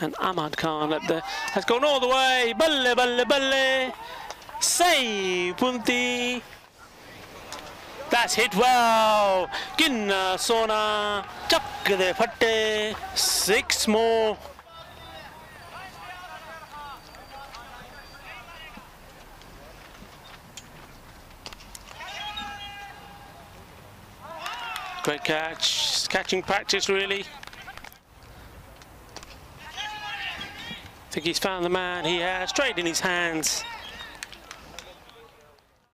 And Imad Khan up there has gone all the way. Balle, balle, balle. Save, Punti. That's hit well. Ginna Sona. Chak de fatte. Six more. Great catch. Catching practice, really. I think he's found the man. He has straight in his hands.